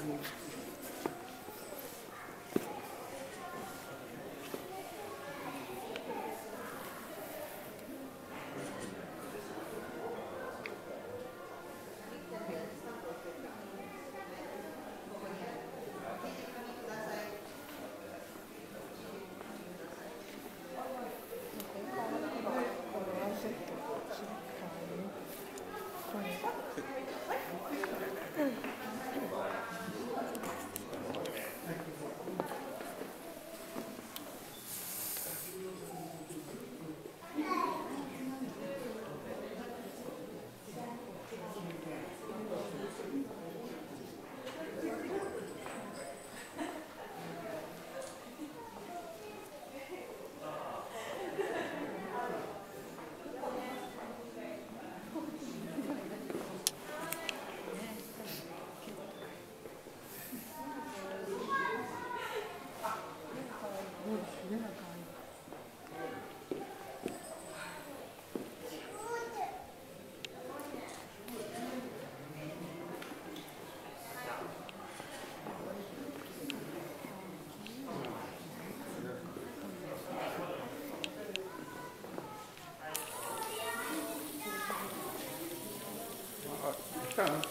Daniel. from?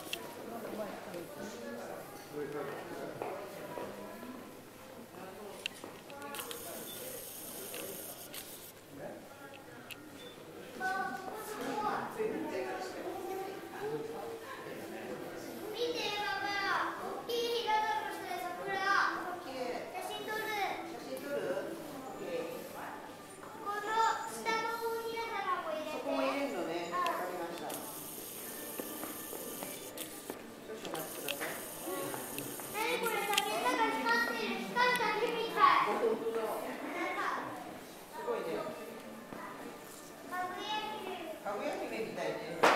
Thank you.